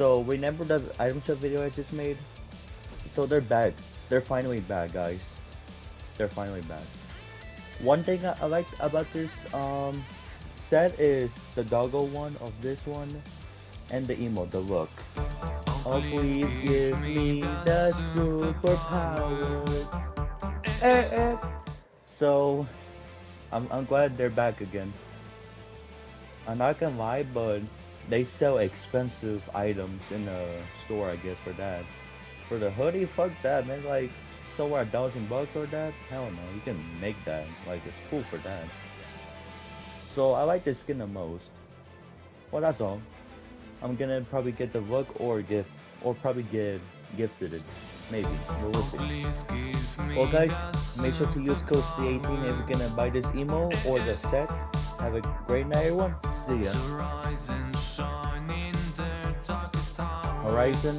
So remember the item shop video I just made? So they're back. They're finally back, guys. They're finally back. One thing I, I like about this um set is the doggo one of this one and the emo, the look. Oh please give me the superpowers. Eh, eh. So I'm I'm glad they're back again. I'm not gonna lie, but they sell expensive items in the store, I guess, for that. For the hoodie, fuck that, man. Like, somewhere a thousand bucks or that? Hell no, you can make that. Like, it's cool for that. So, I like this skin the most. Well, that's all. I'm gonna probably get the look or gift, or probably get gifted it. Maybe, but we'll see. Well, guys, make sure to use code C18 if you're gonna buy this emo or the set. Have a great night, everyone. See ya. Horizon